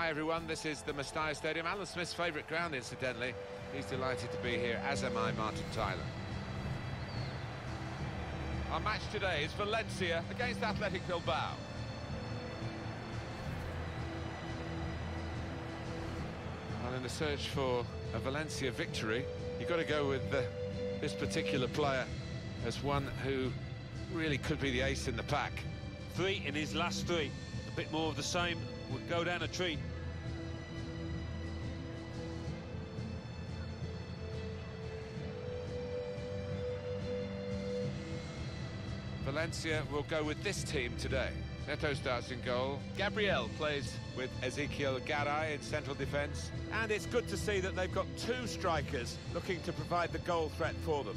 Hi everyone, this is the Mestalla Stadium, Alan Smith's favourite ground incidentally. He's delighted to be here, as am I, Martin Tyler. Our match today is Valencia against Athletic Bilbao. Well, in the search for a Valencia victory, you've got to go with the, this particular player as one who really could be the ace in the pack. Three in his last three. A bit more of the same would go down a treat. Valencia will go with this team today. Neto starts in goal. Gabriel plays with Ezequiel Garay in central defence. And it's good to see that they've got two strikers looking to provide the goal threat for them.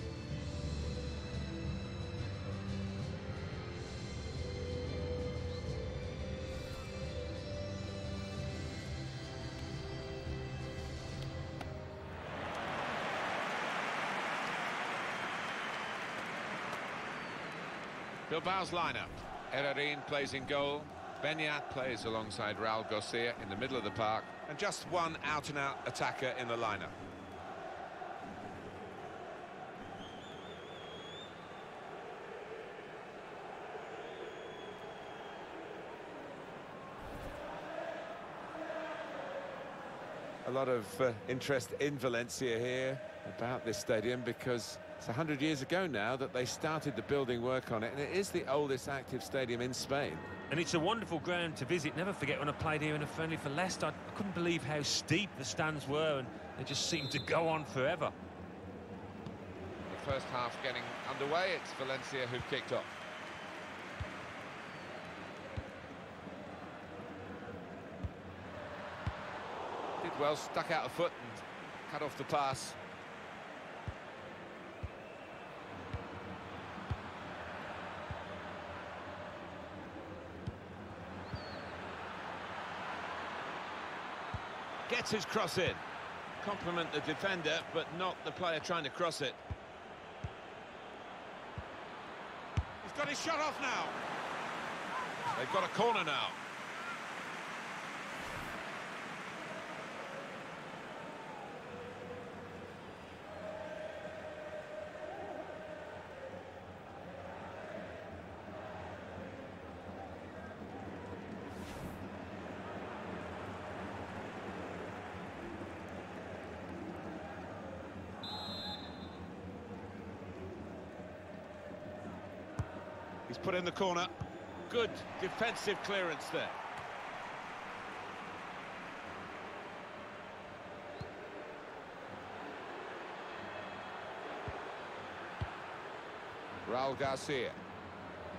Bilbao's lineup. Herrerin plays in goal. Beñat plays alongside Raul Garcia in the middle of the park. And just one out-and-out -out attacker in the lineup. A lot of uh, interest in Valencia here about this stadium because it's 100 years ago now that they started the building work on it, and it is the oldest active stadium in Spain. And it's a wonderful ground to visit. Never forget when I played here in a friendly for Leicester, I couldn't believe how steep the stands were, and they just seemed to go on forever. The first half getting underway, it's Valencia who've kicked off. Did well, stuck out a foot and cut off the pass. Gets his cross in. Compliment the defender, but not the player trying to cross it. He's got his shot off now. They've got a corner now. Put in the corner. Good defensive clearance there. Raul Garcia.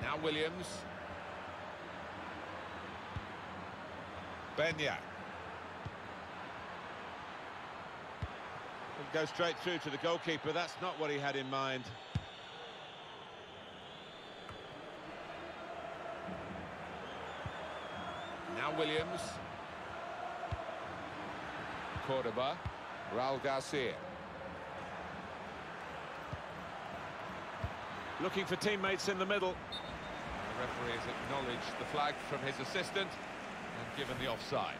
Now Williams. Benya. Go straight through to the goalkeeper. That's not what he had in mind. Williams. Cordoba. Raul Garcia. Looking for teammates in the middle. The referee has acknowledged the flag from his assistant and given the offside.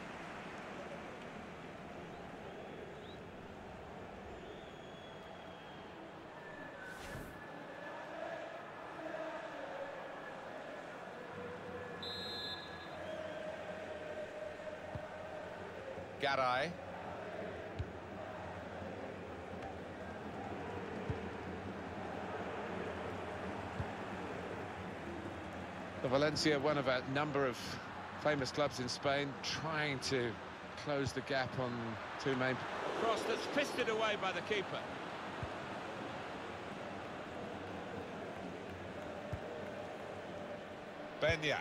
Garay. The Valencia, one of a number of famous clubs in Spain, trying to close the gap on two main... Cross that's fisted away by the keeper. Benya.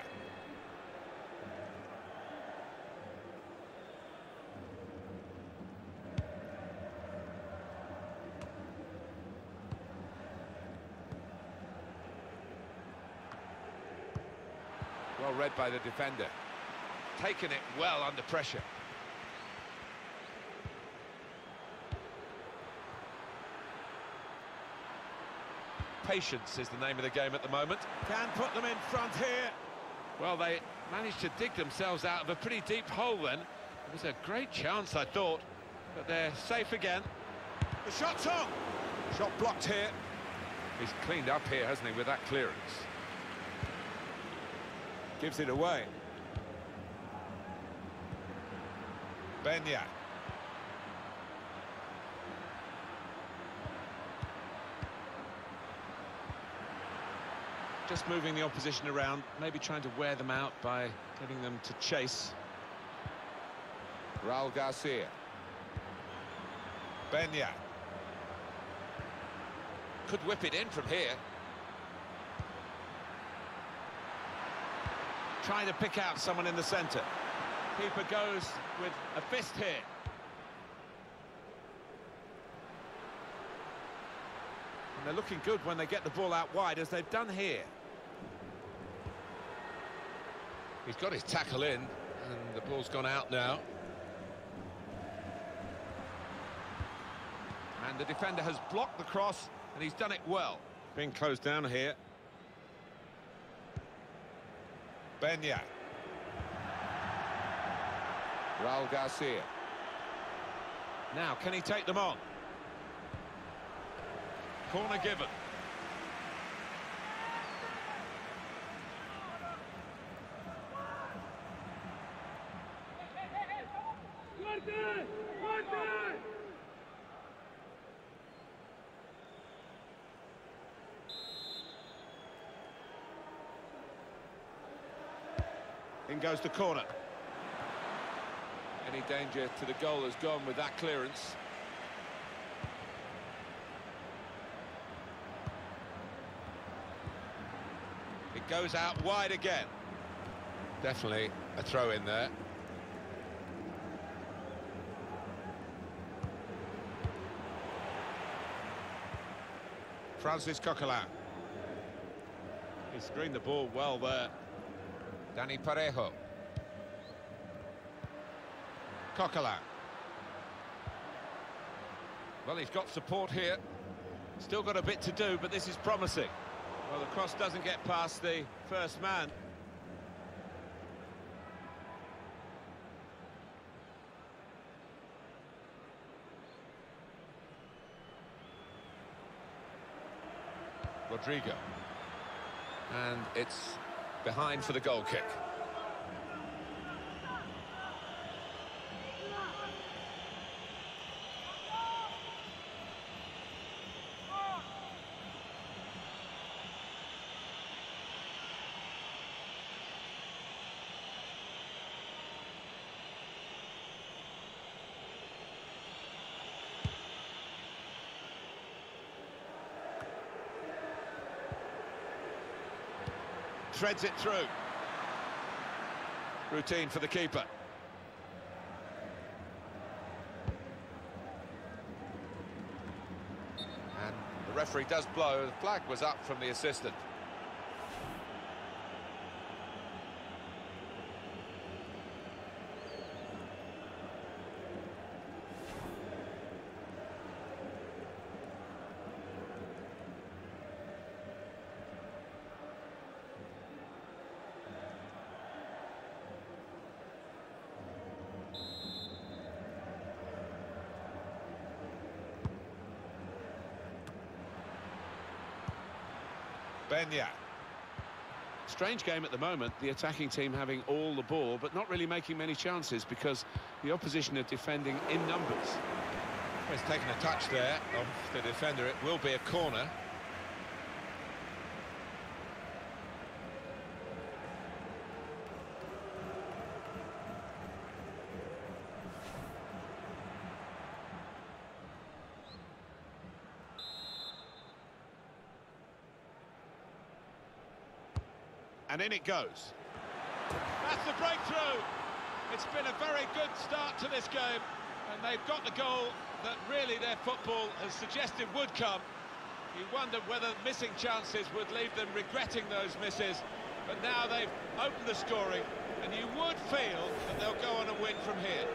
Read by the defender. Taken it well under pressure. Patience is the name of the game at the moment. Can put them in front here. Well, they managed to dig themselves out of a pretty deep hole then. It was a great chance, I thought, but they're safe again. The shot's on! Shot blocked here. He's cleaned up here, hasn't he, with that clearance? Gives it away. Benya. Just moving the opposition around, maybe trying to wear them out by getting them to chase. Raul Garcia. Benya. Could whip it in from here. Trying to pick out someone in the centre. Keeper goes with a fist here. And they're looking good when they get the ball out wide, as they've done here. He's got his tackle in, and the ball's gone out now. And the defender has blocked the cross, and he's done it well. Being closed down here. Benya. Raul Garcia. Now, can he take them on? Corner given. In goes to corner. Any danger to the goal has gone with that clearance. It goes out wide again. Definitely a throw in there. Francis Coquelin. He screened the ball well there. Dani Parejo. Coquelin. Well, he's got support here. Still got a bit to do, but this is promising. Well, the cross doesn't get past the first man. Rodrigo. And it's behind for the goal kick. Threads it through. Routine for the keeper. And the referee does blow. The flag was up from the assistant. Benya. Strange game at the moment, the attacking team having all the ball, but not really making many chances because the opposition are defending in numbers. He's taken a touch there of the defender. It will be a corner. In it goes. That's the breakthrough. It's been a very good start to this game, and they've got the goal that really their football has suggested would come. You wonder whether missing chances would leave them regretting those misses, but now they've opened the scoring, and you would feel that they'll go on and win from here.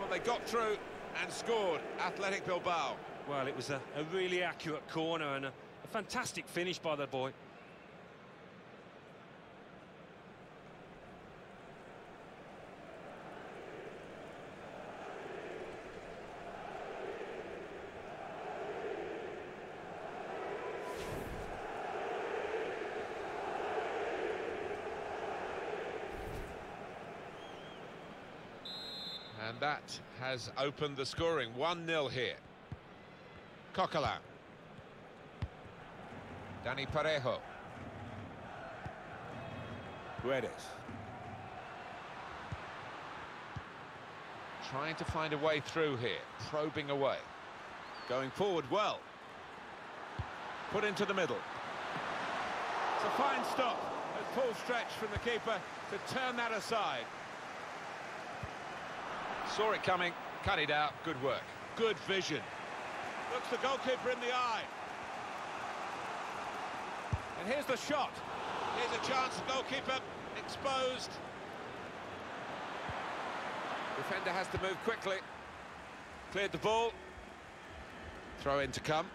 Well, they got through and scored. Athletic Bilbao. Well, it was a, a really accurate corner and a, a fantastic finish by the boy. And that has opened the scoring. 1-0 here. Coquelin. Dani Parejo. Guedes. Trying to find a way through here, probing away. Going forward well. Put into the middle. It's a fine stop at full stretch from the keeper to turn that aside. Saw it coming, cut it out, good work. Good vision. Looks the goalkeeper in the eye. And here's the shot. Here's a chance, goalkeeper exposed. Defender has to move quickly. Cleared the ball. Throw in to come.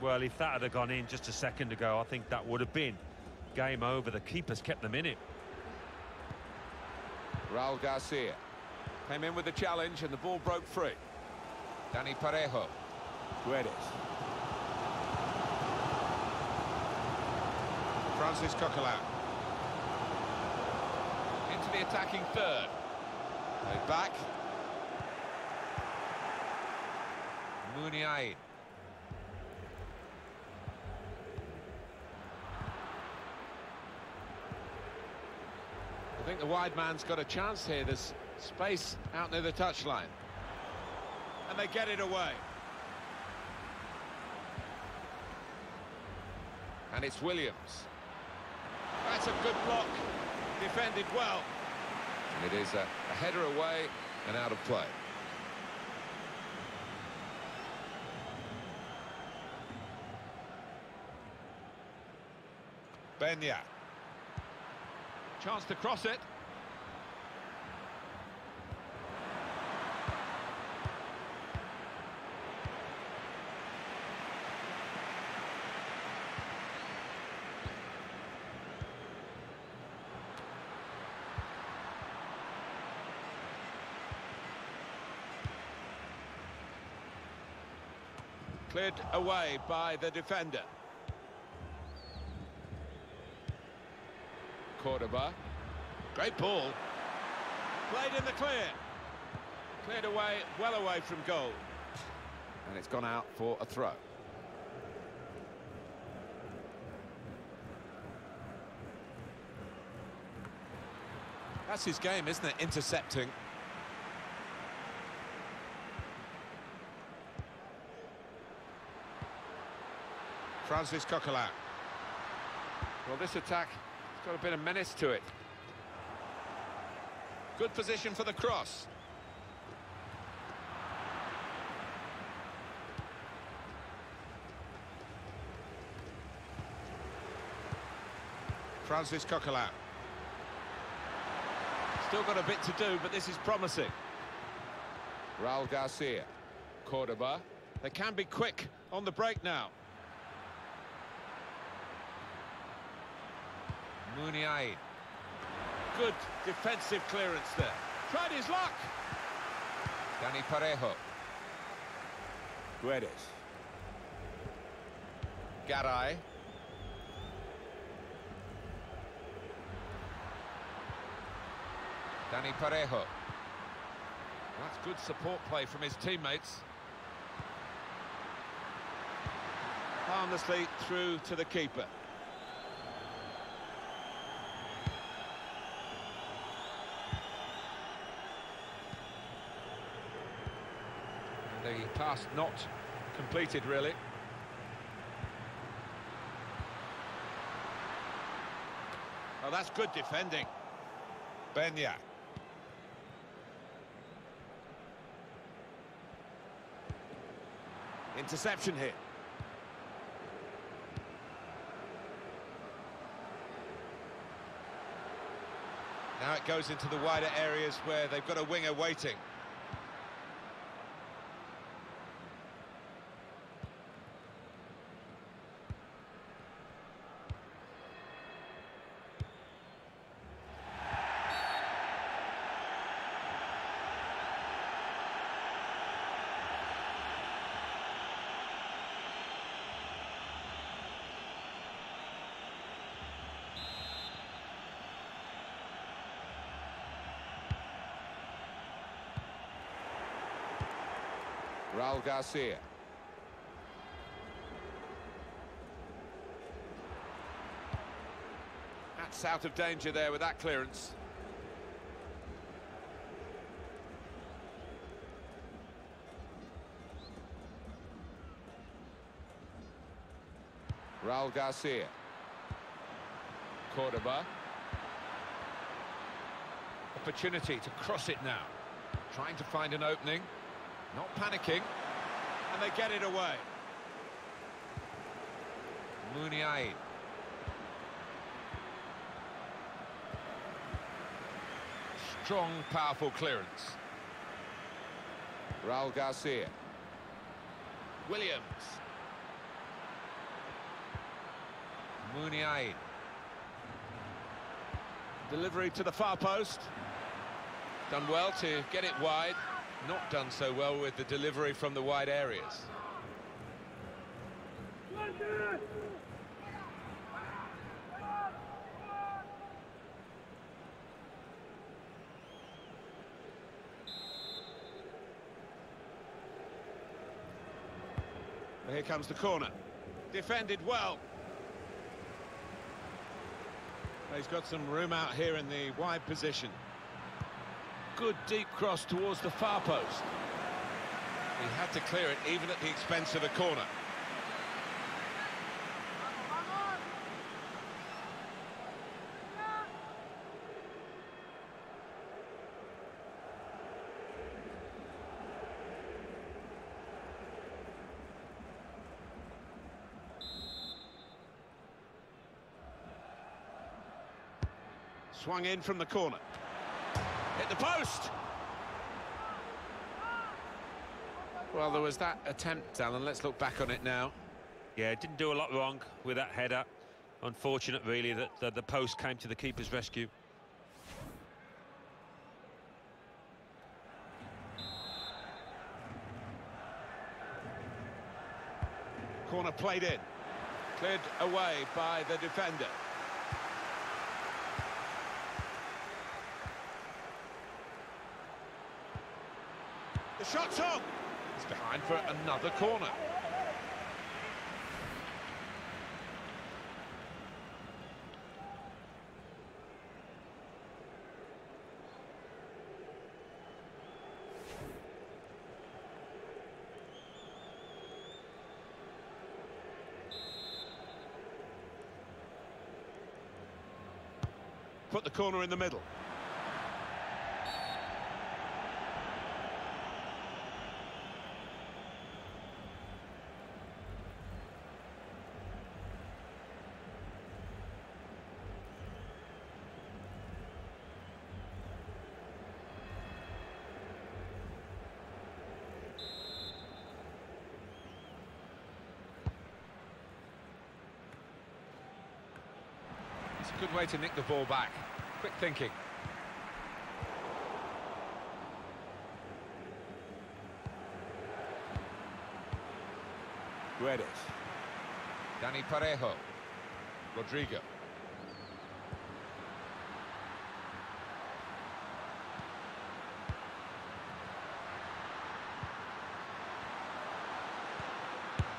Well, if that had gone in just a second ago, I think that would have been game over. The keeper's kept them in it. Raul Garcia came in with the challenge and the ball broke free. Dani Parejo. Guedes. Francis Coquelin. Into the attacking third. Played back. Muniain. Think the wide man's got a chance here. There's space out near the touchline. And they get it away. And it's Williams. That's a good block. Defended well. And it is a, a header away and out of play. Benya. Chance to cross it. Cleared away by the defender. Cordoba. Great ball. Played in the clear. Cleared away, well away from goal. And it's gone out for a throw. That's his game, isn't it? Intercepting. Francis Coquelin. Well, this attack got a bit of menace to it. Good position for the cross. Francis Coquelin. Still got a bit to do, but this is promising. Raul Garcia. Cordoba. They can be quick on the break now. Muniain. Good defensive clearance there. Tried his luck. Dani Parejo. Guedes. Garay. Dani Parejo. That's good support play from his teammates. Harmlessly through to the keeper. The pass not completed, really. Oh, that's good defending. Benya. Interception here. Now it goes into the wider areas where they've got a winger waiting. Garcia. That's out of danger there with that clearance. Raul Garcia. Cordoba. Opportunity to cross it now. Trying to find an opening. Not panicking. And they get it away. Muniain. Strong, powerful clearance. Raul Garcia. Williams. Muniain. Delivery to the far post. Done well to get it wide. Not done so well with the delivery from the wide areas. Here comes the corner. Defended well. He's got some room out here in the wide position. Good deep cross towards the far post. He had to clear it even at the expense of a corner. Swung in from the corner. Hit the post! Well, there was that attempt, Alan. Let's look back on it now. Yeah, didn't do a lot wrong with that header. Unfortunate, really, that the, the post came to the keeper's rescue. Corner played in. Cleared away by the defender. Shot's on! It's behind for another corner. Put the corner in the middle. Good way to nick the ball back. Quick thinking. Guedes. Dani Parejo. Rodrigo.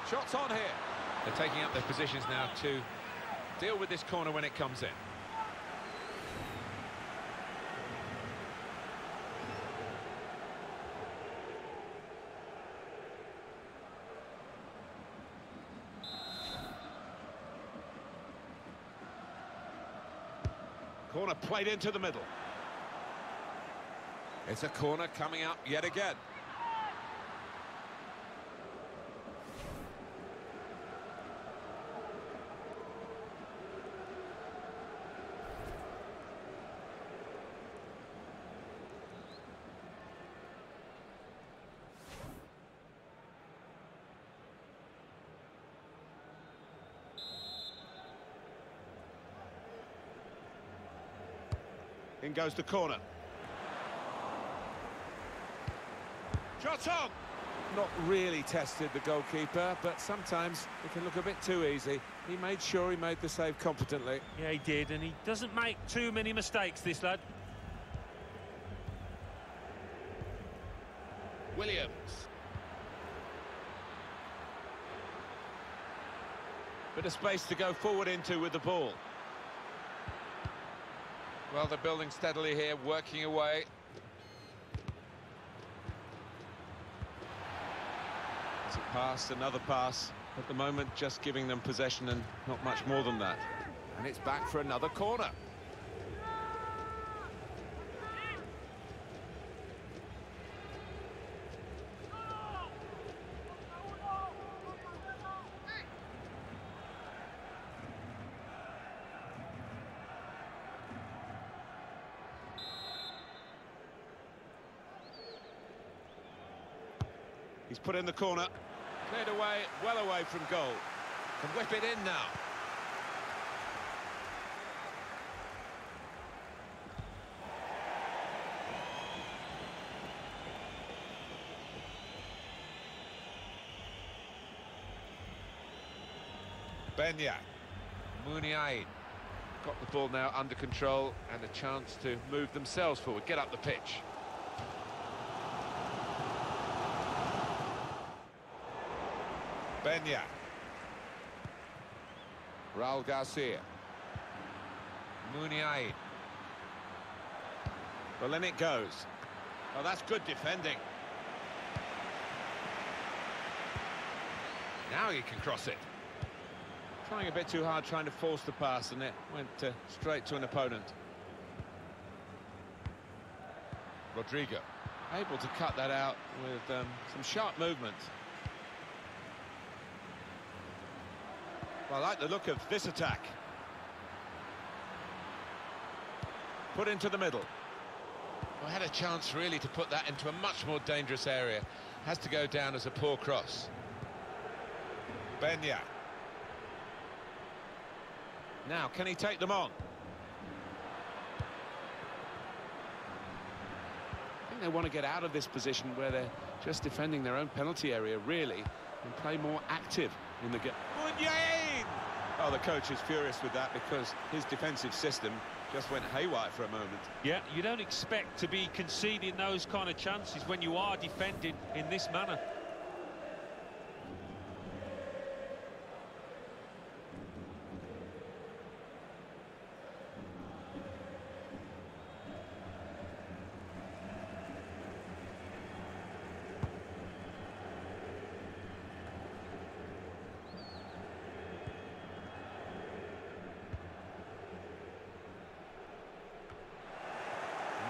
Shots on here. They're taking up their positions now to deal with this corner when it comes in. Corner played into the middle. It's a corner coming up yet again. goes to corner. Shot! Not really tested the goalkeeper, but sometimes it can look a bit too easy. He made sure he made the save competently. Yeah, he did, and he doesn't make too many mistakes, this lad. Williams. Bit of space to go forward into with the ball. Well, they're building steadily here, working away. As it passed, another pass. At the moment, just giving them possession and not much more than that. And it's back for another corner. Put in the corner. Cleared away, well away from goal. Can whip it in now. Benya. Muniain. Got the ball now under control and a chance to move themselves forward, get up the pitch. Benya. Raul Garcia. Muniain. Well, then it goes. Oh, that's good defending. Now he can cross it. Trying a bit too hard, trying to force the pass, and it went uh, straight to an opponent. Rodrigo. Able to cut that out with um, some sharp movement. Well, I like the look of this attack. Put into the middle. Well, had a chance really to put that into a much more dangerous area. Has to go down as a poor cross. Benya. Now, can he take them on? I think they want to get out of this position where they're just defending their own penalty area, really, and play more active in the game. Oh, the coach is furious with that because his defensive system just went haywire for a moment. Yeah, you don't expect to be conceding those kind of chances when you are defending in this manner.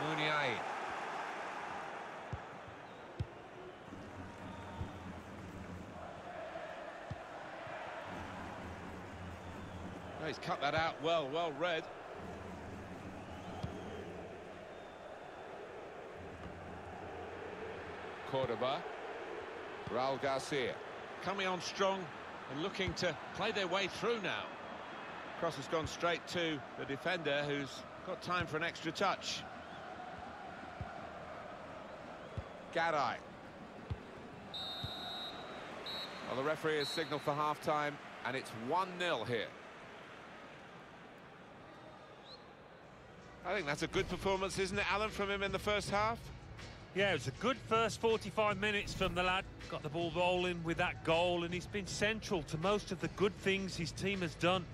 Muniain. Oh, he's cut that out well, well read. Cordoba. Raul Garcia. Coming on strong and looking to play their way through now. Cross has gone straight to the defender who's got time for an extra touch. Garay. Well, the referee has signalled for half-time, and it's 1-0 here. I think that's a good performance, isn't it, Alan, from him in the first half? Yeah, it was a good first 45 minutes from the lad. Got the ball rolling with that goal, and he's been central to most of the good things his team has done.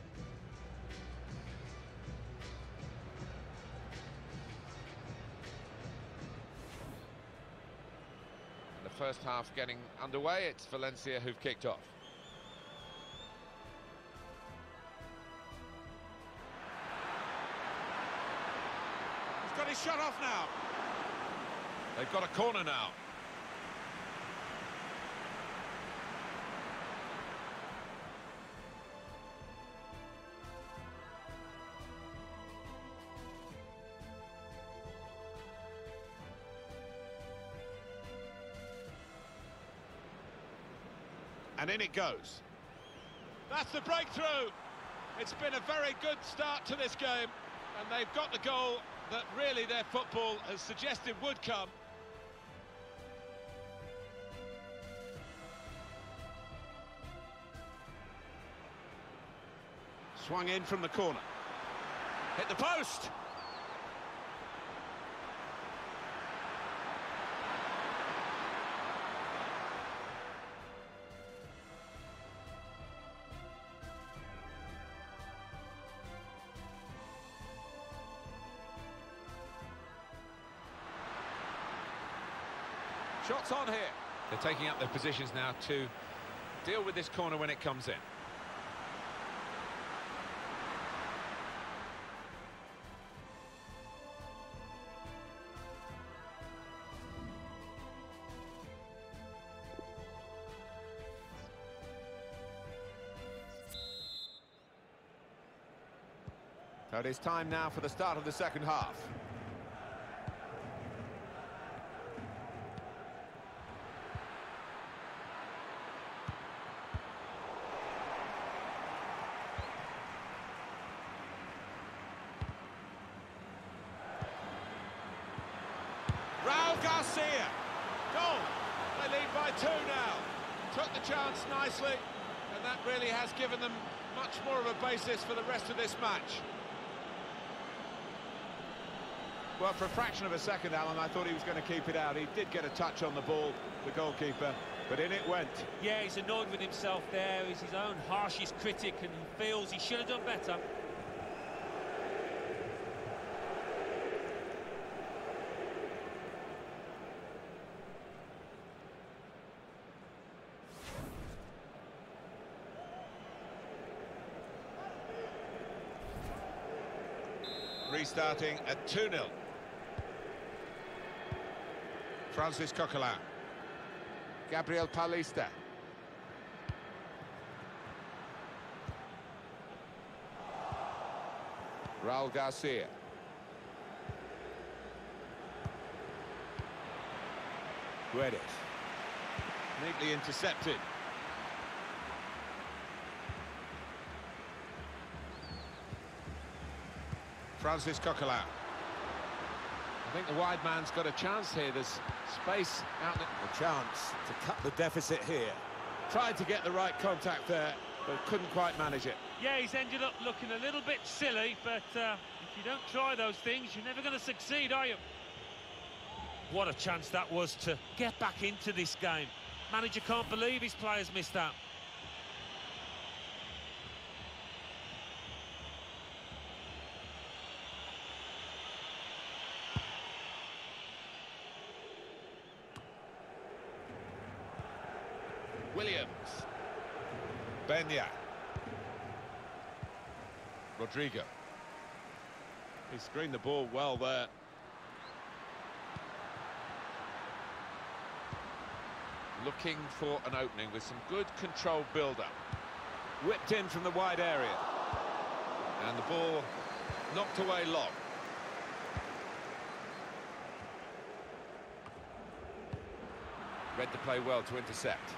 The first half getting underway, it's Valencia who've kicked off. He's shot off now. They've got a corner now. And in it goes. That's the breakthrough. It's been a very good start to this game, and they've got the goal that really their football has suggested would come. Swung in from the corner. Hit the post. Shots on here. They're taking up their positions now to deal with this corner when it comes in. So it is time now for the start of the second half. Raul Garcia. Goal. They lead by two now. Took the chance nicely, and that really has given them much basis for the rest of this match. Well, for a fraction of a second, Alan, I thought he was going to keep it out. He did get a touch on the ball, the goalkeeper, but in it went. Yeah, he's annoyed with himself there. He's his own harshest critic and feels he should have done better. Restarting at 2-0. Francis Coquelin. Gabriel Palista. Raul Garcia. Guedes. Neatly intercepted. Francis Coquelin. I think the wide man's got a chance here. There's space out there. A chance to cut the deficit here. Tried to get the right contact there, but couldn't quite manage it. Yeah, he's ended up looking a little bit silly, but uh, if you don't try those things, you're never going to succeed, are you? What a chance that was to get back into this game. Manager can't believe his players missed that. Williams. Benya. Rodrigo. He screened the ball well there. Looking for an opening with some good controlled build-up. Whipped in from the wide area. And the ball knocked away long. Read the play well to intercept.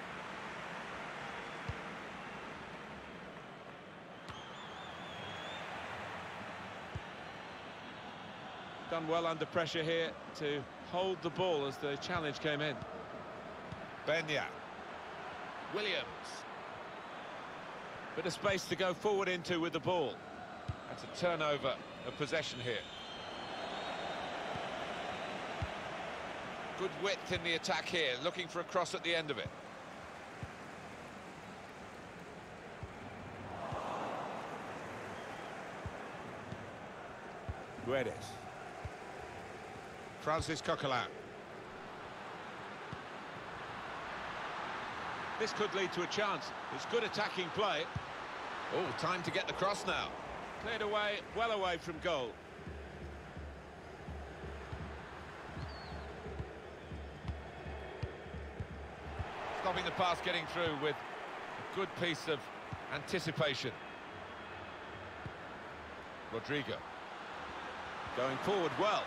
Done well under pressure here to hold the ball as the challenge came in. Benya. Williams. Bit of space to go forward into with the ball. That's a turnover of possession here. Good width in the attack here, looking for a cross at the end of it. Guedes. Francis Coquelin. This could lead to a chance. It's good attacking play. Oh, time to get the cross now. Cleared away, well away from goal. Stopping the pass getting through with a good piece of anticipation. Rodrigo. Going forward well.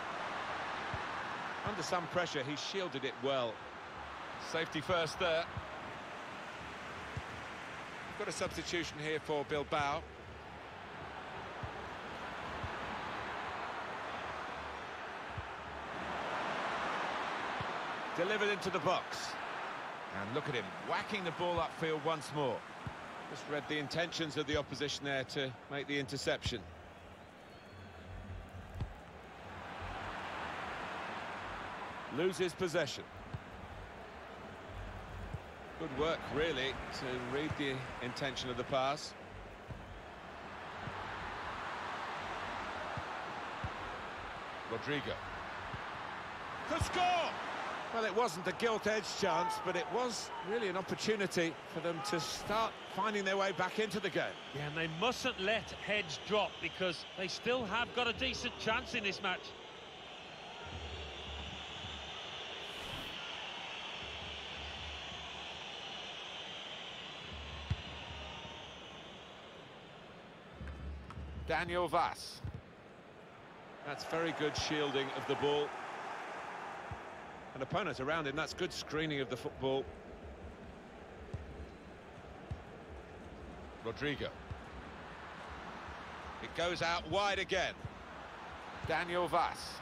Under some pressure, he shielded it well. Safety first there. Got a substitution here for Bilbao. Delivered into the box. And look at him, whacking the ball upfield once more. Just read the intentions of the opposition there to make the interception. Loses possession. Good work, really, to read the intention of the pass. Rodrigo. Could score! Well, it wasn't a gilt-edged chance, but it was really an opportunity for them to start finding their way back into the game. Yeah, and they mustn't let heads drop because they still have got a decent chance in this match. Daniel Wass. That's very good shielding of the ball. An opponent around him, that's good screening of the football. Rodrigo. It goes out wide again. Daniel Wass.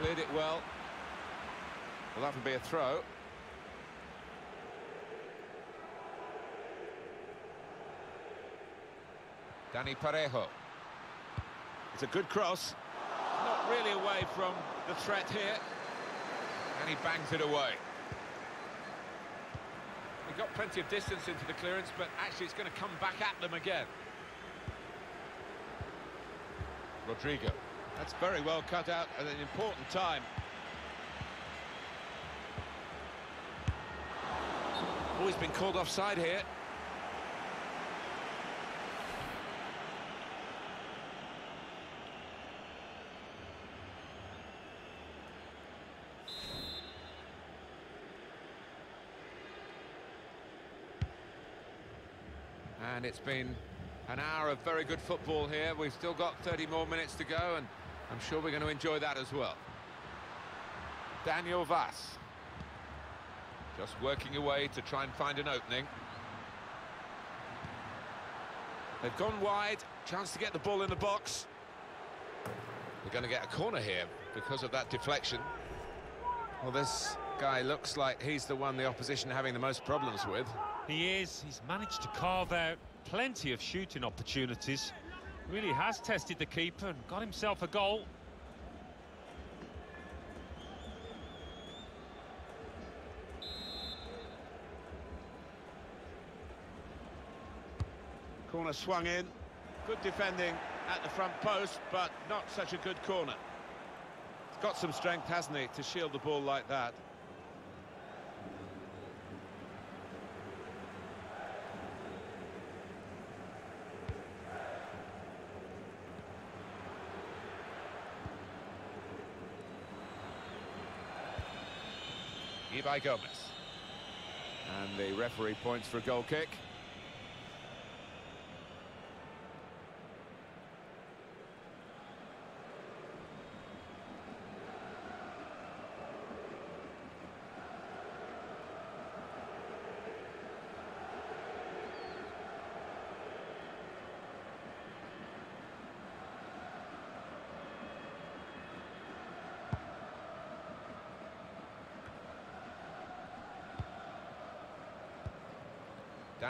Cleared it well. Will that be a throw? Dani Parejo. It's a good cross. Not really away from the threat here. And he bangs it away. He got plenty of distance into the clearance, but actually it's going to come back at them again. Rodrigo. That's very well cut out at an important time. Oh, he's been called offside here. And it's been an hour of very good football here. We've still got 30 more minutes to go, and I'm sure we're going to enjoy that as well. Daniel Wass. Just working away to try and find an opening. They've gone wide, chance to get the ball in the box. They're going to get a corner here because of that deflection. Well, this guy looks like he's the one the opposition having the most problems with. He is. He's managed to carve out plenty of shooting opportunities. Really has tested the keeper and got himself a goal. Corner swung in. Good defending at the front post, but not such a good corner. He's got some strength, hasn't he, to shield the ball like that. Ibai Gomez. And the referee points for a goal kick.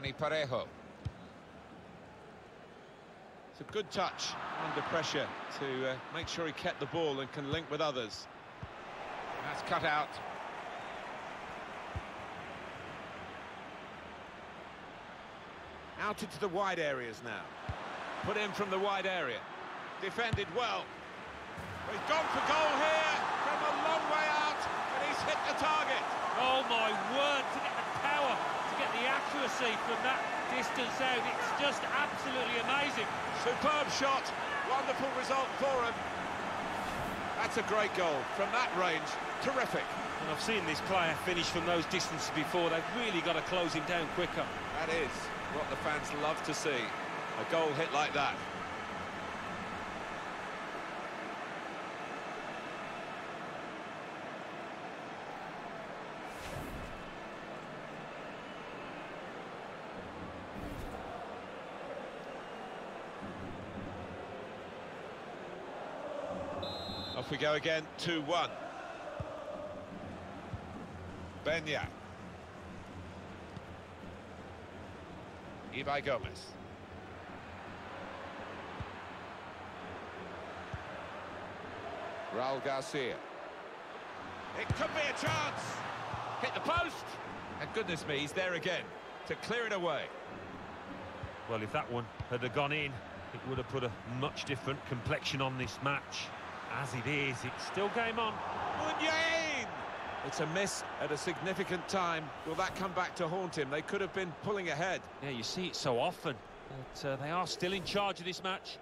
Dani Parejo. It's a good touch under pressure to uh, make sure he kept the ball and can link with others. That's cut out. Out into the wide areas now. Put in from the wide area. Defended well. He's gone for goal here from a long way out, and he's hit the target. Oh my word, to get the power, to get the accuracy from that distance out, it's just absolutely amazing. Superb shot, wonderful result for him. That's a great goal from that range, terrific. And I've seen this player finish from those distances before. They've really got to close him down quicker. That is what the fans love to see, a goal hit like that. We go again, 2-1. Beñat. Ibai Gomez. Raul Garcia. It could be a chance. Hit the post. And goodness me, he's there again to clear it away. Well, if that one had gone in, it would have put a much different complexion on this match. As it is, it's still game on. Muniain! It's a miss at a significant time. Will that come back to haunt him? They could have been pulling ahead. Yeah, you see it so often, but uh, they are still in charge of this match.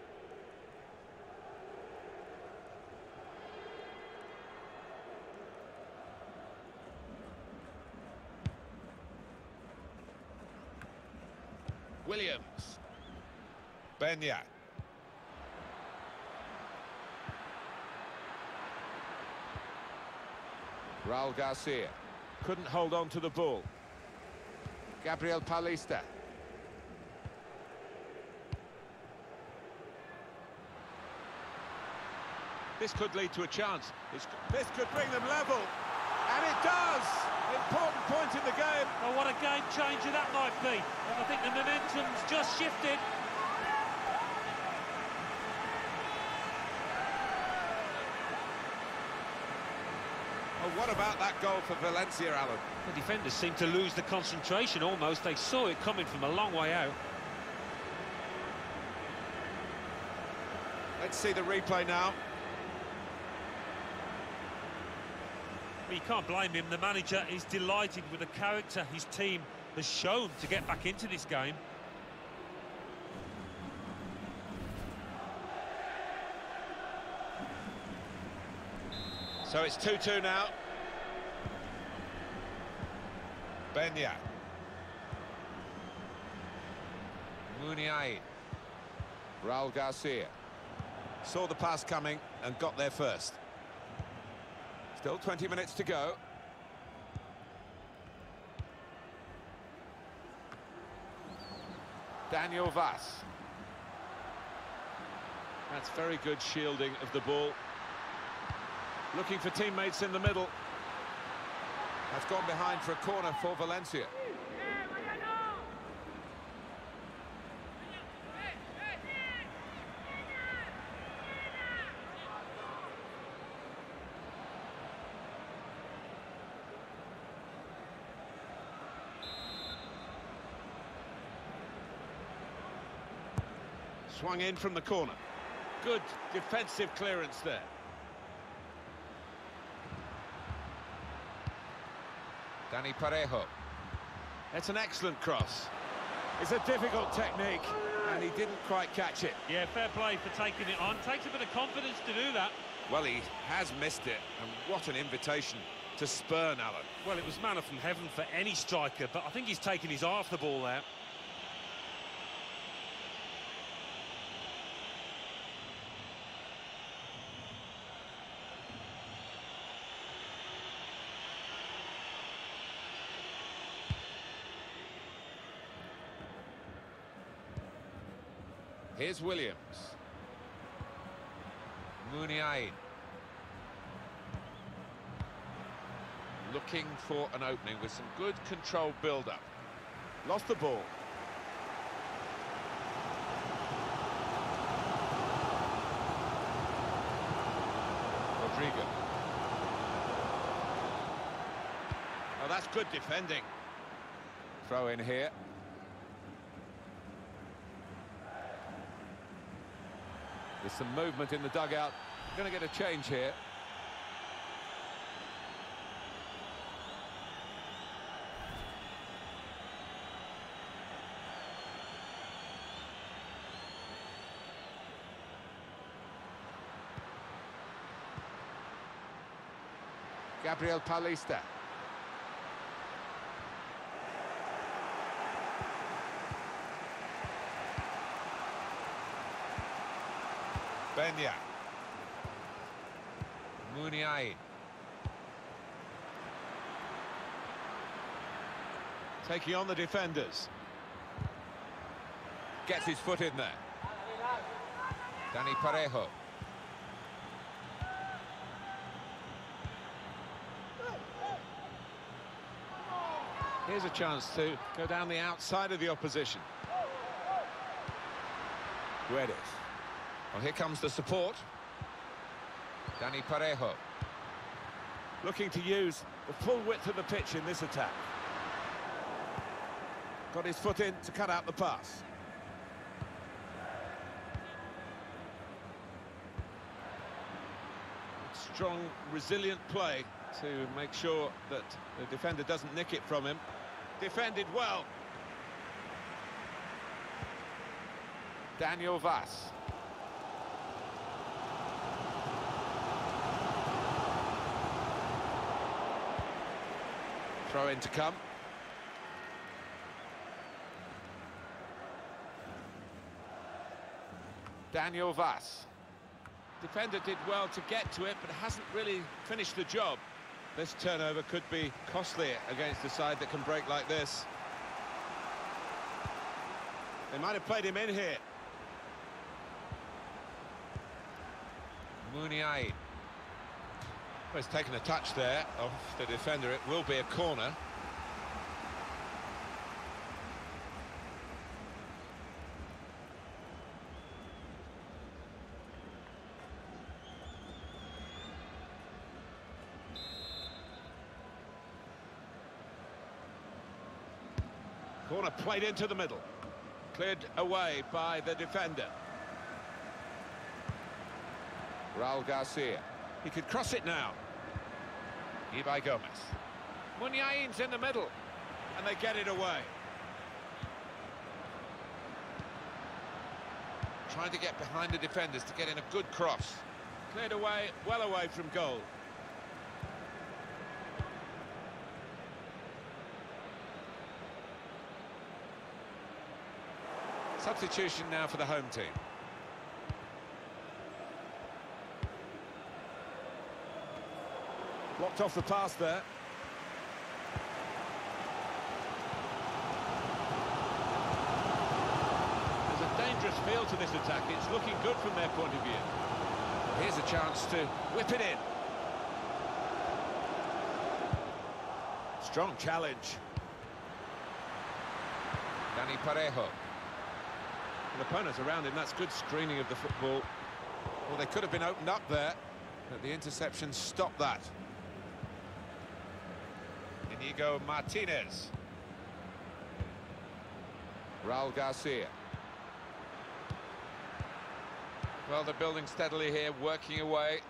Williams. Beñat. Raul Garcia. Couldn't hold on to the ball. Gabriel Paulista. This could lead to a chance. It's, this could bring them level. And it does! Important point in the game. Oh, what a game changer that might be. And I think the momentum's just shifted. What about that goal for Valencia, Alan? The defenders seem to lose the concentration almost. They saw it coming from a long way out. Let's see the replay now. You can't blame him. The manager is delighted with the character his team has shown to get back into this game. So it's 2-2 now. Beñat. Muniain. Raul Garcia. Saw the pass coming and got there first. Still 20 minutes to go. Daniel Wass. That's very good shielding of the ball. Looking for teammates in the middle. That's gone behind for a corner for Valencia. Swung in from the corner. Good defensive clearance there. Dani Parejo. It's an excellent cross. It's a difficult technique, and he didn't quite catch it. Yeah, fair play for taking it on. Takes a bit of confidence to do that. Well, he has missed it, and what an invitation to spurn Alan. Well, it was manna from heaven for any striker, but I think he's taken his eye off the ball there. Here's Williams. Muniain. Looking for an opening with some good control build-up. Lost the ball. Rodrigo. Oh, that's good defending. Throw in here. There's some movement in the dugout. Going to get a change here. Gabriel Paulista. Beñat. Muniain. Taking on the defenders. Gets his foot in there. Dani Parejo. Here's a chance to go down the outside of the opposition. Guedes. Well, here comes the support. Dani Parejo. Looking to use the full width of the pitch in this attack. Got his foot in to cut out the pass. Strong, resilient play to make sure that the defender doesn't nick it from him. Defended well. Daniel Wass. Throw in to come. Daniel Wass. Defender did well to get to it, but hasn't really finished the job. This turnover could be costly against a side that can break like this. They might have played him in here. Muniain. Well, he's taken a touch there off the defender. It will be a corner. Corner played into the middle. Cleared away by the defender. Raul Garcia. He could cross it now. Ibai Gomez. Muniain's in the middle, and they get it away. Trying to get behind the defenders to get in a good cross. Cleared away, well away from goal. Substitution now for the home team. Blocked off the pass there. There's a dangerous feel to this attack. It's looking good from their point of view. Here's a chance to whip it in. Strong challenge. Dani Parejo. The opponents around him, that's good screening of the football. Well, they could have been opened up there, but the interception stopped that. Inigo Martinez. Raul Garcia. Well, they're building steadily here, working away.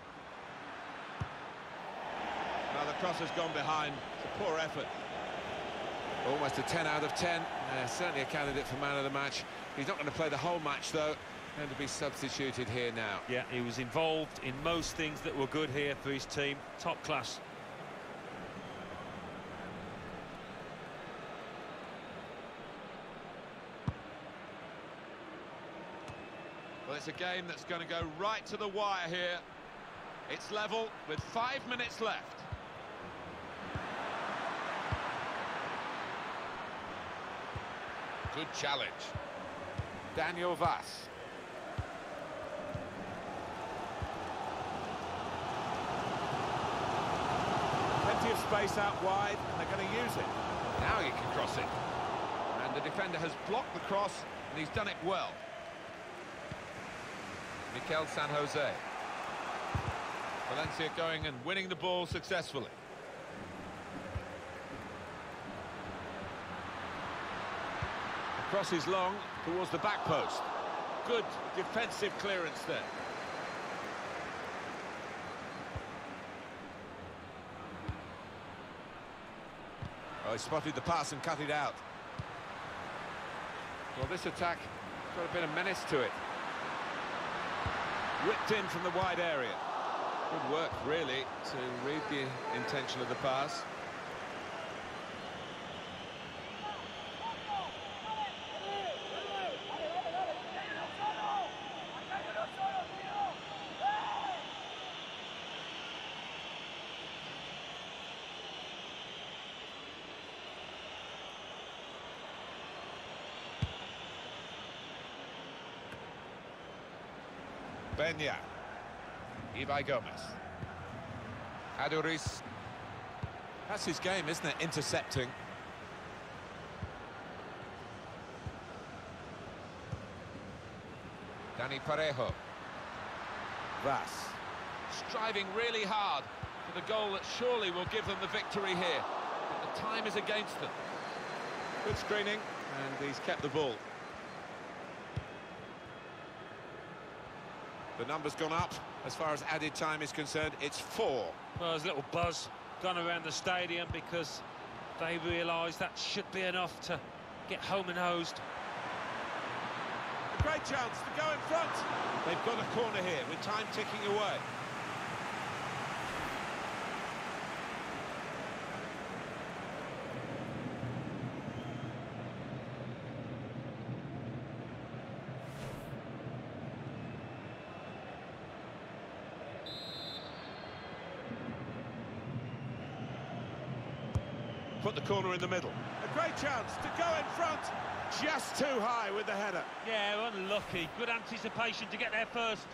Now the cross has gone behind. It's a poor effort. Almost a 10 out of 10. Uh, certainly a candidate for man of the match. He's not going to play the whole match, though. Going to be substituted here now. Yeah, he was involved in most things that were good here for his team. Top class. A game that's going to go right to the wire here. It's level with five minutes left. Good challenge. Daniel Wass. Plenty of space out wide, and they're going to use it. Now he can cross it. And the defender has blocked the cross, and he's done it well. Mikel San Jose. Valencia going and winning the ball successfully. The cross is long towards the back post. Good defensive clearance there. Oh, he spotted the pass and cut it out. Well, this attack got a bit of menace to it. Ripped in from the wide area. Good work, really, to read the intention of the pass. Beñat. Ibai Gomez. Aduriz. That's his game, isn't it? Intercepting. Dani Parejo. Wass. Striving really hard for the goal that surely will give them the victory here. But the time is against them. Good screening, and he's kept the ball. The number's gone up. As far as added time is concerned, it's four. Well, there's a little buzz gone around the stadium because they realise that should be enough to get home and hosed. A great chance to go in front. They've got a corner here with time ticking away. Put the corner in the middle. A great chance to go in front. Just too high with the header. Yeah, unlucky. Good anticipation to get there first.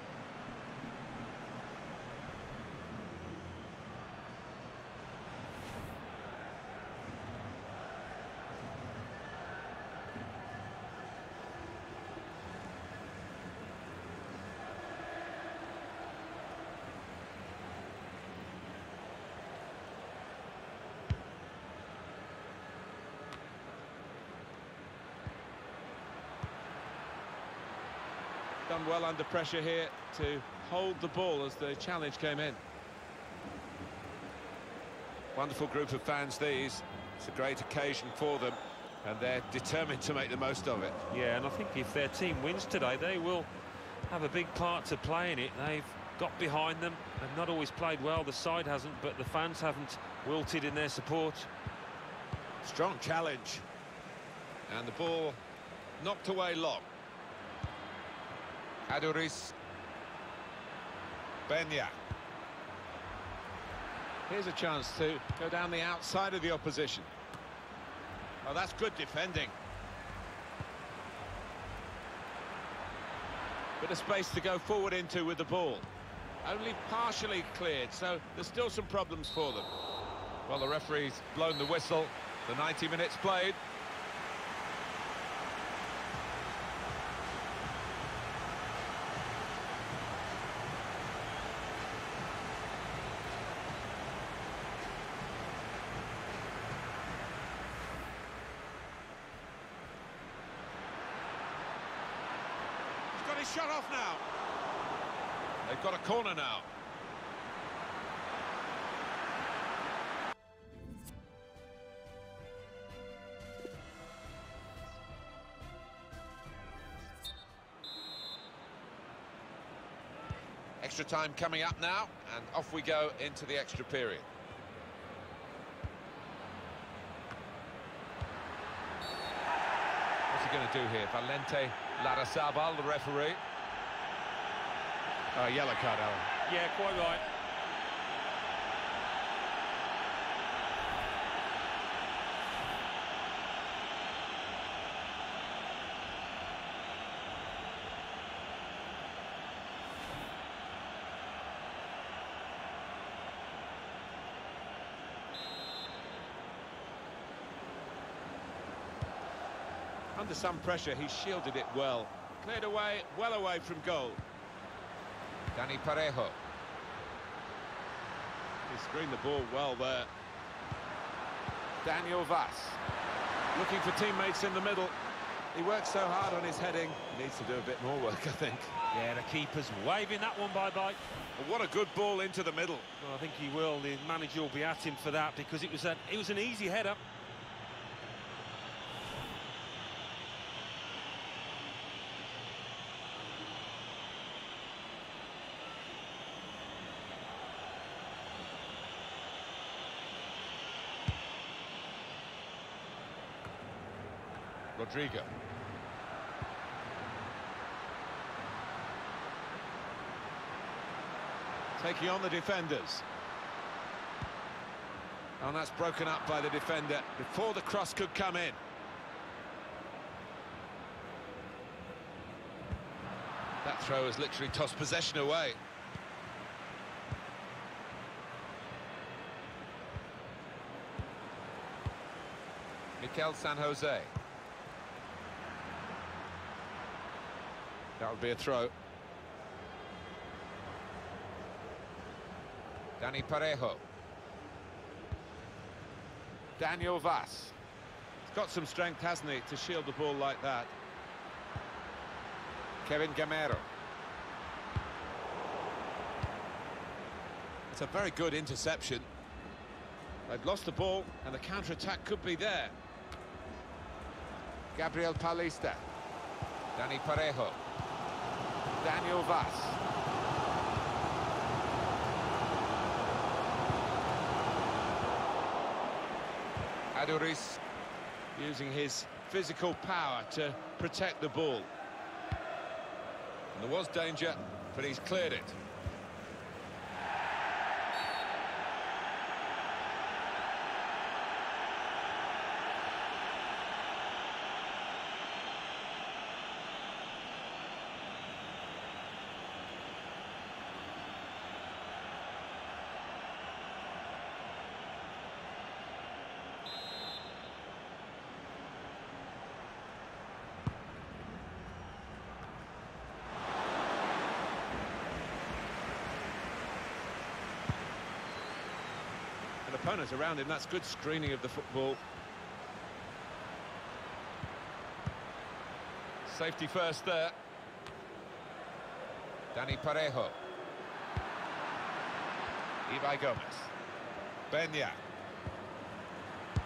Done well under pressure here to hold the ball as the challenge came in. Wonderful group of fans these. It's a great occasion for them and they're determined to make the most of it. Yeah, and I think if their team wins today, they will have a big part to play in it. They've got behind them. They've not always played well, the side hasn't, but the fans haven't wilted in their support. Strong challenge. And the ball knocked away long. Aduriz. Beñat. Here's a chance to go down the outside of the opposition. Oh, that's good defending. Bit of space to go forward into with the ball. Only partially cleared, so there's still some problems for them. Well, the referee's blown the whistle. The 90 minutes played. Shot off now. They've got a corner now. Extra time coming up now, and off we go into the extra period. He going to do here? Valente Larrazabal, the referee. Oh, yellow card, Alan. Yeah, quite right. Under some pressure, he shielded it well. Cleared away, well away from goal. Dani Parejo. He screened the ball well there. Daniel Wass. Looking for teammates in the middle. He works so hard on his heading. Needs to do a bit more work, I think. Yeah, the keeper's waving that one bye-bye. What a good ball into the middle. Well, I think he will. The manager will be at him for that because it was an it was an easy header. Rodrigo. Taking on the defenders. And that's broken up by the defender before the cross could come in. That throw has literally tossed possession away. Mikel San Jose. That would be a throw. Dani Parejo. Daniel Wass. He's got some strength, hasn't he, to shield the ball like that. Kevin Gameiro. It's a very good interception. They've lost the ball, and the counter-attack could be there. Gabriel Paulista. Dani Parejo. Daniel. Aduriz using his physical power to protect the ball. And there was danger, but he's cleared it. Opponents around him, that's good screening of the football. Safety first there. Dani Parejo. Ibai Gomez. Beñat.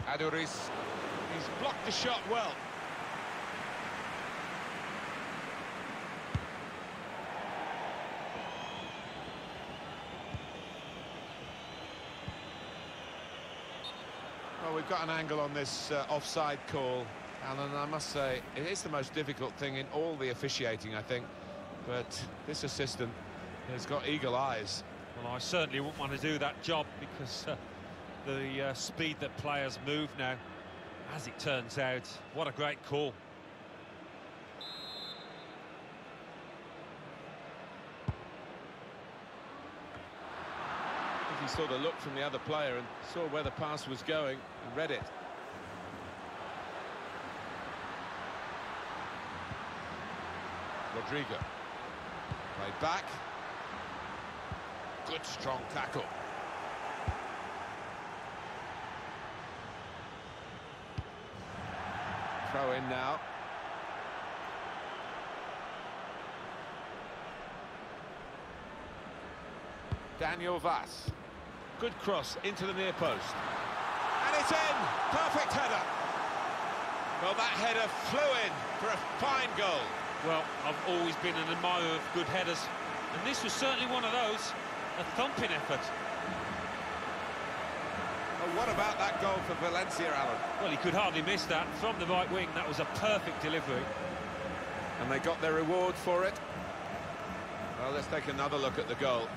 Aduriz. He's blocked the shot well. Got an angle on this uh, offside call, Alan, I must say, it is the most difficult thing in all the officiating, I think. But this assistant has got eagle eyes. Well, I certainly wouldn't want to do that job because uh, the uh, speed that players move now, as it turns out, what a great call. I think he sort of looked from the other player and saw where the pass was going and read it. Rodrigo. Played back. Good strong tackle. Throw in now. Daniel Wass. Good cross into the near post. And it's in! Perfect header! Well, that header flew in for a fine goal. Well, I've always been an admirer of good headers, and this was certainly one of those. A thumping effort. Well, what about that goal for Valencia, Alan? Well, he could hardly miss that. From the right wing, that was a perfect delivery. And they got their reward for it. Well, let's take another look at the goal.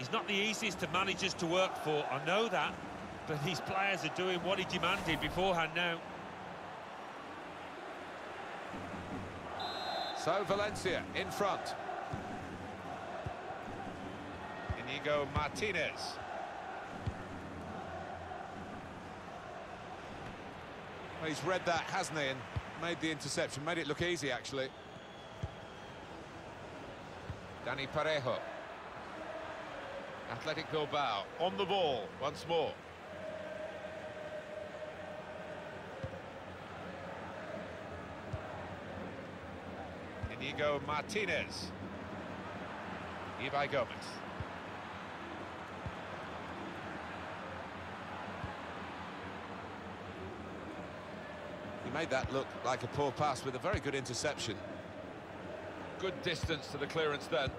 He's not the easiest of managers to work for, I know that, but these players are doing what he demanded beforehand now. So Valencia in front. Inigo Martinez. Well, he's read that, hasn't he, and made the interception, made it look easy, actually. Dani Parejo. Athletic Bilbao on the ball once more. Inigo Martinez. Ibai Gomez. He made that look like a poor pass with a very good interception. Good distance to the clearance then.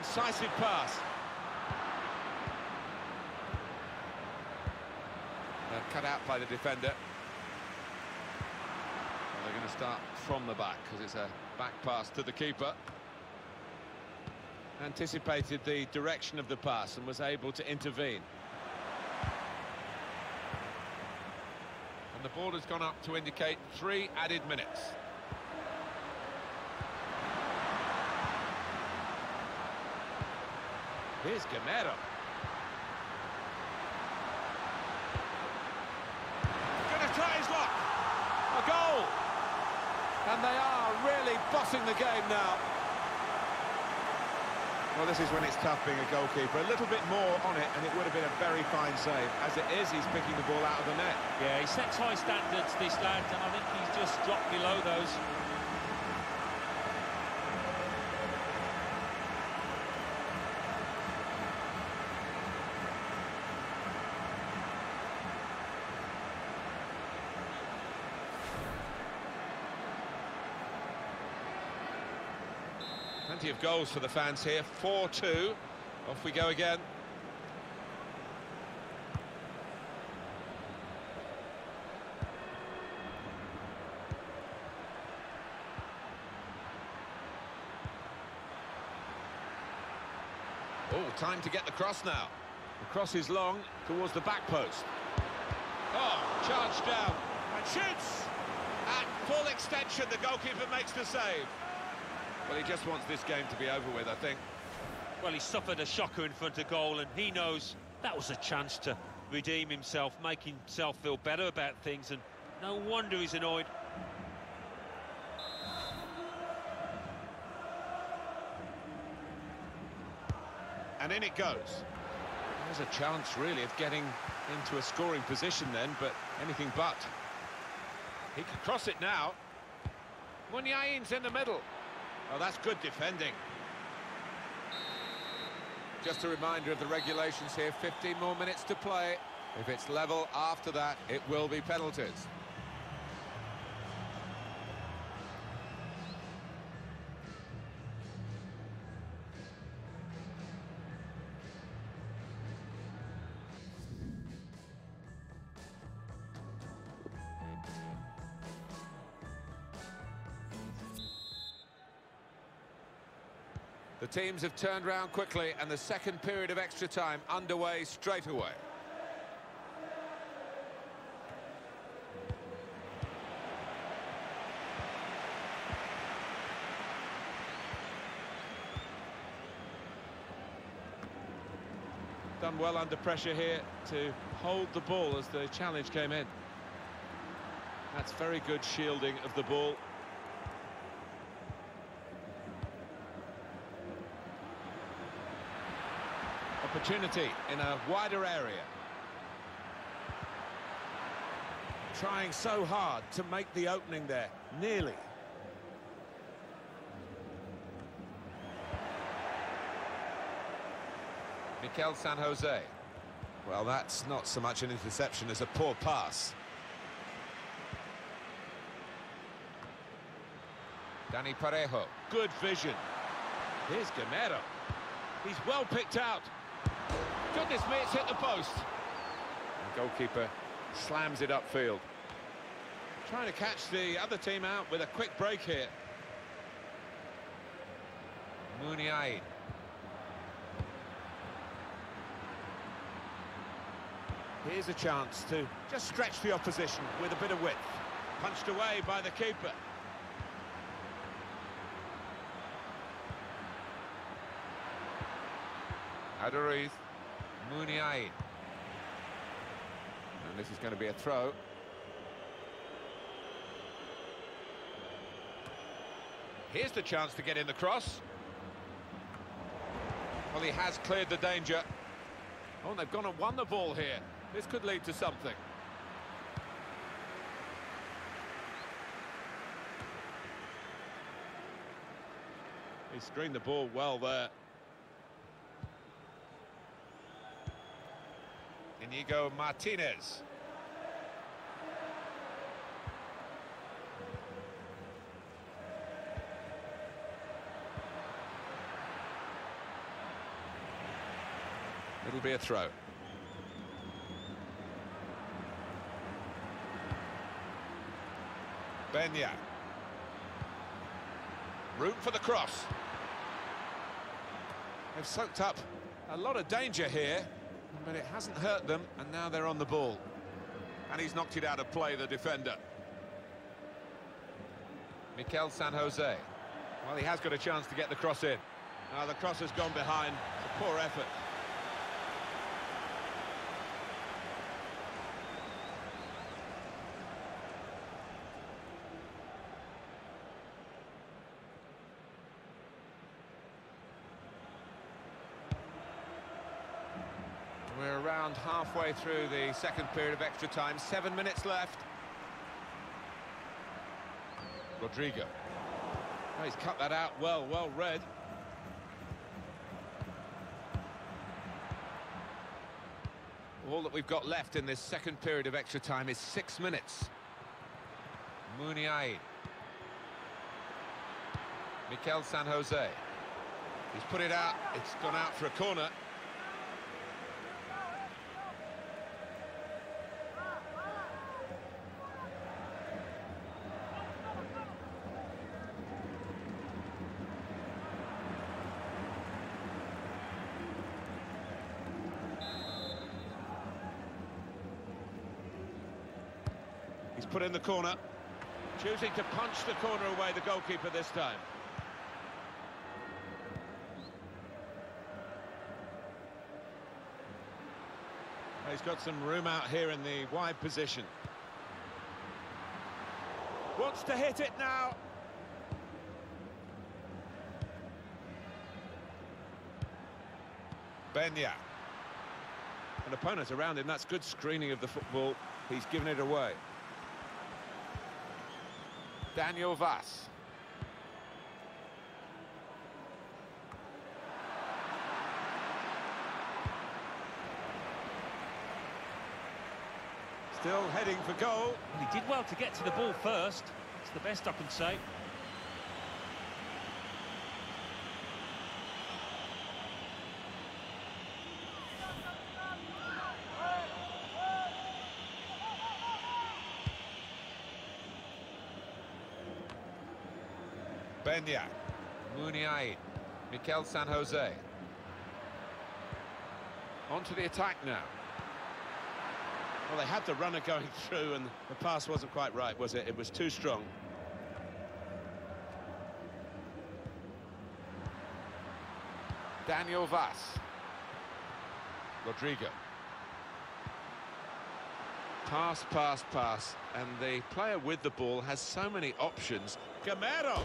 Incisive pass. They're cut out by the defender. They're going to start from the back because it's a back pass to the keeper. Anticipated the direction of the pass and was able to intervene. And the ball has gone up to indicate three added minutes. Here's Gameiro. Gonna try his luck. A goal. And they are really bossing the game now. Well, this is when it's tough being a goalkeeper. A little bit more on it, and it would have been a very fine save. As it is, he's picking the ball out of the net. Yeah, he sets high standards, this lad, and I think he's just dropped below those. Goals for the fans here. 4-2. Off we go again. Oh, time to get the cross now. The cross is long towards the back post. Oh, charged down and shoots! At full extension, the goalkeeper makes the save. Well, he just wants this game to be over with, I think. Well, he suffered a shocker in front of goal, and he knows that was a chance to redeem himself, make himself feel better about things, and no wonder he's annoyed. And in it goes. There's a chance, really, of getting into a scoring position then, but anything but. He can cross it now. Muniain's in the middle. Oh, that's good defending. Just a reminder of the regulations here, 15 more minutes to play. If it's level after that, it will be penalties. Teams have turned round quickly and the second period of extra time underway straight away. Done well under pressure here to hold the ball as the challenge came in. That's very good shielding of the ball. Opportunity in a wider area. Trying so hard to make the opening there, nearly. Mikel San Jose. Well, that's not so much an interception as a poor pass. Dani Parejo. Good vision. Here's Gameiro. He's well picked out. Goodness me, it's hit the post. The goalkeeper slams it upfield. Trying to catch the other team out with a quick break here. Muniain. Here's a chance to just stretch the opposition with a bit of width. Punched away by the keeper. Aduriz. Muniain. And this is going to be a throw. Here's the chance to get in the cross. Well, he has cleared the danger. Oh, they've gone and won the ball here. This could lead to something. He screened the ball well there. Inigo Martinez. It'll be a throw. Beñat. Room for the cross. They've soaked up a lot of danger here, but it hasn't hurt them, and now they're on the ball. And he's knocked it out of play, the defender. Mikel San Jose. Well, he has got a chance to get the cross in. Now the cross has gone behind. It's a poor effort. Around halfway through the second period of extra time. Seven minutes left. Rodrigo. Oh, he's cut that out well, well read. All that we've got left in this second period of extra time is six minutes. Muniain. Mikel San Jose. He's put it out. It's gone out for a corner. Put in the corner. Choosing to punch the corner away, the goalkeeper this time. He's got some room out here in the wide position. Wants to hit it now. Beñat. An opponent around him, that's good screening of the football. He's given it away. Daniel Wass. Still heading for goal. He did well to get to the ball first. It's the best I can say. Beñat. Muniain. Mikel San Jose. On to the attack now. Well, they had the runner going through and the pass wasn't quite right, was it? It was too strong. Daniel Wass. Rodrigo. Pass, pass, pass. And the player with the ball has so many options. Gameiro.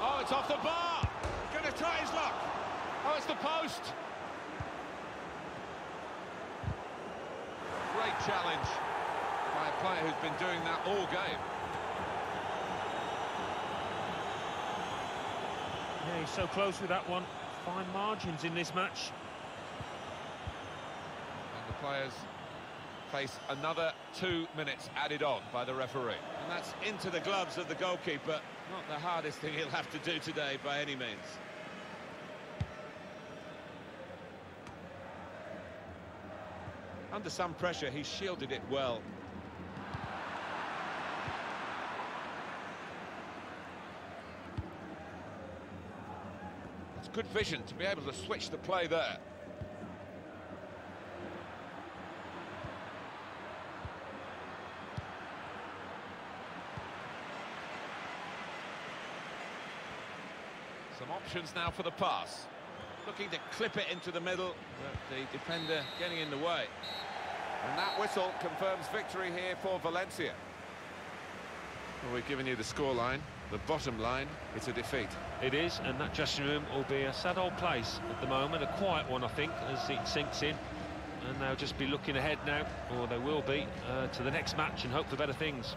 Oh, it's off the bar. Going to try his luck. Oh, it's the post. Great challenge by a player who's been doing that all game. Yeah, he's so close with that one. Fine margins in this match. And the players face another two minutes added on by the referee. And that's into the gloves of the goalkeeper. Not the hardest thing he'll have to do today by any means. Under some pressure, he shielded it well. It's good vision to be able to switch the play there. Some options now for the pass. Looking to clip it into the middle, but the defender getting in the way. And that whistle confirms victory here for Valencia. Well, we've given you the scoreline. The bottom line, it's a defeat. It is, and that dressing room will be a sad old place at the moment, a quiet one, I think, as it sinks in. And they'll just be looking ahead now, or they will be, uh, to the next match and hope for better things.